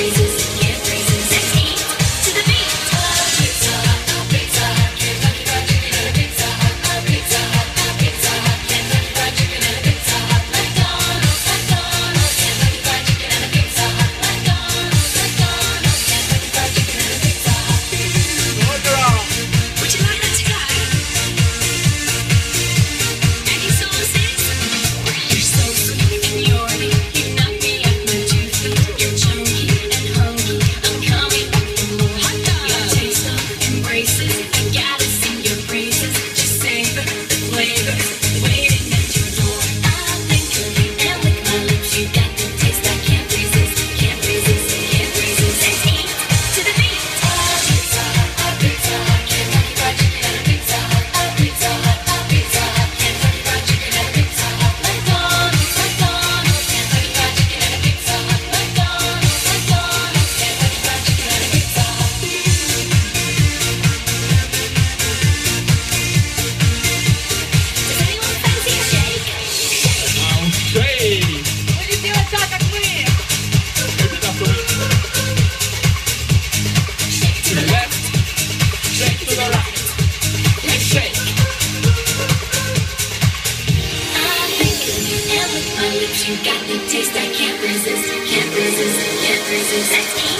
trees my lips, you got the taste I can't resist, can't resist, can't resist. That's.